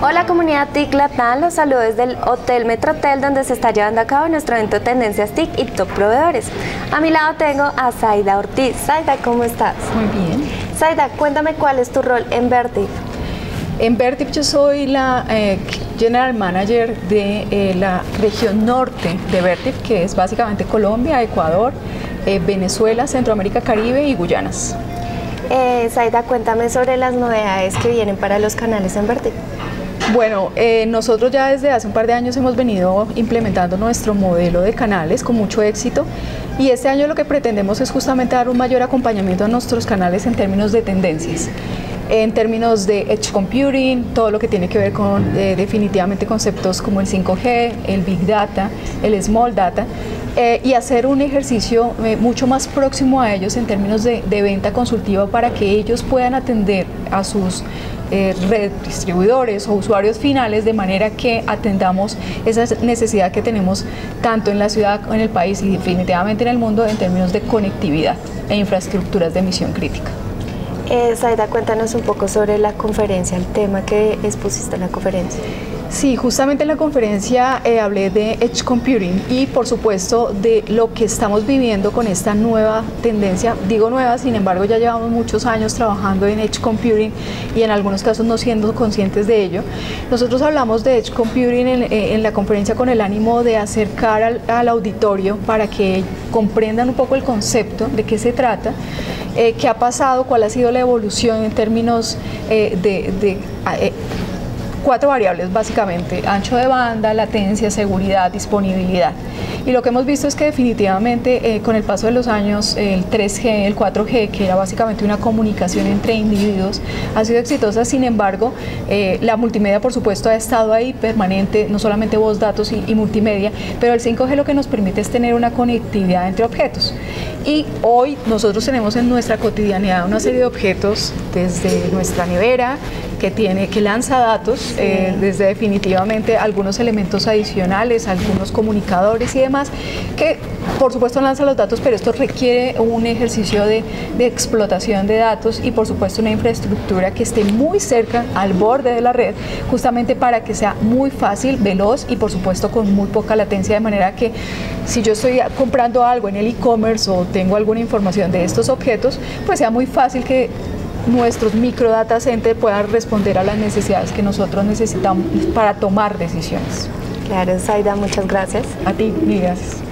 Hola comunidad TIC Latam, los saludo desde el Hotel Metrotel donde se está llevando a cabo nuestro evento Tendencias TIC y Top Proveedores. A mi lado tengo a Zaida Ortiz. Zaida, ¿cómo estás? Muy bien. Zaida, cuéntame cuál es tu rol en Vertiv. En Vertiv yo soy la eh, General Manager de eh, la región norte de Vertiv, que es básicamente Colombia, Ecuador, eh, Venezuela, Centroamérica, Caribe y Guyanas. Zaida, cuéntame sobre las novedades que vienen para los canales en Vertiv. Bueno, eh, nosotros ya desde hace un par de años hemos venido implementando nuestro modelo de canales con mucho éxito y este año lo que pretendemos es justamente dar un mayor acompañamiento a nuestros canales en términos de tendencias en términos de edge computing, todo lo que tiene que ver con eh, definitivamente conceptos como el 5G, el big data, el small data, eh, y hacer un ejercicio mucho más próximo a ellos en términos de, de, venta consultiva para que ellos puedan atender a sus eh, red distribuidores o usuarios finales de manera que atendamos esa necesidad que tenemos tanto en la ciudad, en el país y definitivamente en el mundo en términos de conectividad e infraestructuras de emisión crítica. Eh, cuéntanos un poco sobre la conferencia, el tema que expusiste en la conferencia. Sí, justamente en la conferencia eh, hablé de Edge Computing y por supuesto de lo que estamos viviendo con esta nueva tendencia. Digo nueva, sin embargo ya llevamos muchos años trabajando en Edge Computing y en algunos casos no siendo conscientes de ello. Nosotros hablamos de Edge Computing en, eh, la conferencia con el ánimo de acercar al, auditorio para que comprendan un poco el concepto, de qué se trata, eh, qué ha pasado, cuál ha sido la evolución en términos de cuatro variables básicamente, ancho de banda, latencia, seguridad, disponibilidad. Y lo que hemos visto es que definitivamente eh, con el paso de los años el 3G, el 4G, que era básicamente una comunicación entre individuos, ha sido exitosa, sin embargo eh, la multimedia por supuesto ha estado ahí permanente, no solamente voz, datos y, y multimedia, pero el 5G lo que nos permite es tener una conectividad entre objetos. Y hoy nosotros tenemos en nuestra cotidianidad una serie de objetos desde nuestra nevera, que tiene que lanza datos eh, desde definitivamente algunos elementos adicionales algunos comunicadores y demás que por supuesto lanza los datos pero esto requiere un ejercicio de, de explotación de datos y por supuesto una infraestructura que esté muy cerca al borde de la red justamente para que sea muy fácil veloz y por supuesto con muy poca latencia de manera que si yo estoy comprando algo en el e-commerce o tengo alguna información de estos objetos pues sea muy fácil que nuestros micro data centers puedan responder a las necesidades que nosotros necesitamos para tomar decisiones. Claro, Zaida, muchas gracias. A ti, mil gracias.